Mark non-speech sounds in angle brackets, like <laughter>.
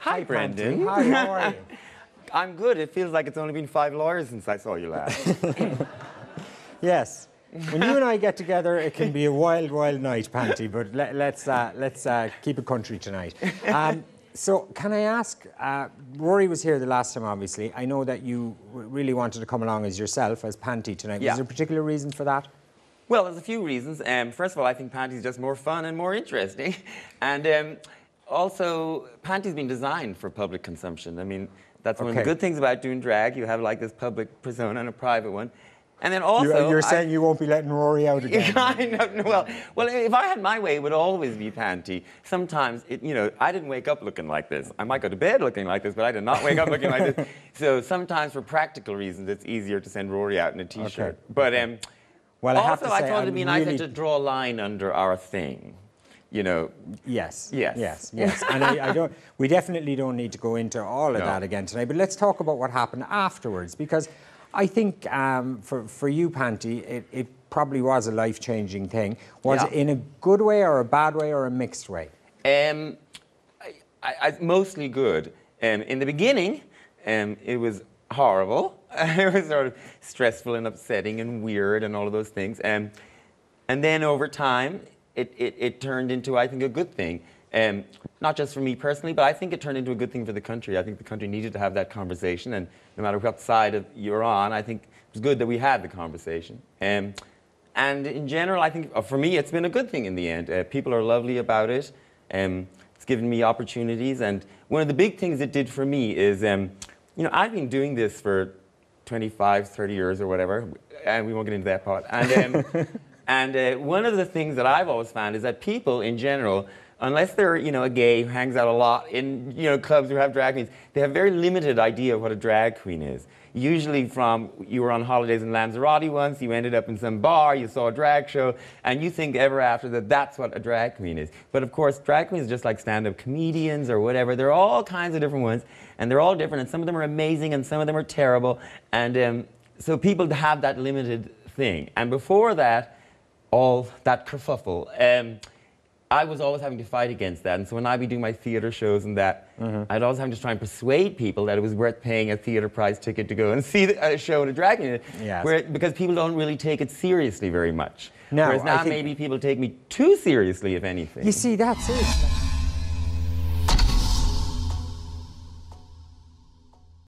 Hi, Brendan. Hi, how are you? <laughs> I'm good. It feels like it's only been five hours since I saw you last. <laughs> Yes. When you and I get together, it can be a wild, wild night, Panti, but let, let's, uh, let's uh, keep it country tonight. Um, so, can I ask? Uh, Rory was here the last time, obviously. I know that you really wanted to come along as yourself, as Panti tonight. Yeah. Was there a particular reason for that? well, there's a few reasons. Um, first of all, I think Panti's just more fun and more interesting. <laughs> And um, also, Panti's been designed for public consumption. I mean, that's one of the good things about doing drag. You have like this public persona and a private one. And then also, you're I- saying you won't be letting Rory out again. <laughs> kind of. Well, well, if I had my way, it would always be Panti. Sometimes, it, you know, I didn't wake up looking like this. I might go to bed looking like this, but I did not wake up looking like this. <laughs> So sometimes, for practical reasons, it's easier to send Rory out in a t-shirt. Okay, But um, Well, I also, have to I say, thought it'd be really- to draw a line under our thing. You know, Yes. Yes. Yes. Yes. and I, I don't. We definitely don't need to go into all of No. that again tonight. But let's talk about what happened afterwards, because I think um, for for you, Panti, it, it probably was a life changing thing. Was Yeah. it in a good way or a bad way or a mixed way? Um, I, I, I, mostly good. Um, in the beginning, um, it was horrible. <laughs> it was sort of stressful and upsetting and weird and all of those things. Um, and then over time, it, it, it turned into, I think, a good thing. Um, not just for me personally, but I think it turned into a good thing for the country. I think the country needed to have that conversation, and no matter what side of you're on, I think it was good that we had the conversation. Um, and in general, I think uh, for me, it's been a good thing in the end. Uh, people are lovely about it. Um, it's given me opportunities, and one of the big things it did for me is, um, you know, I've been doing this for 25, 30 years or whatever, and we won't get into that part. And, <laughs> and uh, one of the things that I've always found is that people in general, unless they're, you know, a gay who hangs out a lot in, you know, clubs who have drag queens, they have very limited idea of what a drag queen is. Usually from, you were on holidays in Lanzarote once, you ended up in some bar, you saw a drag show, and you think ever after that that's what a drag queen is. But of course, drag queens are just like stand-up comedians or whatever. There are all kinds of different ones, and they're all different, and some of them are amazing, and some of them are terrible. And um, so people have that limited thing. And before that, all that kerfuffle. Um, I was always having to fight against that. And so when I'd be doing my theater shows and that, I'd always have to try and persuade people that it was worth paying a theater prize ticket to go and <laughs> see the- a show in a drag queen. Yes. Where, because people don't really take it seriously very much. No, Whereas now maybe people take me too seriously, if anything. You see, that's it.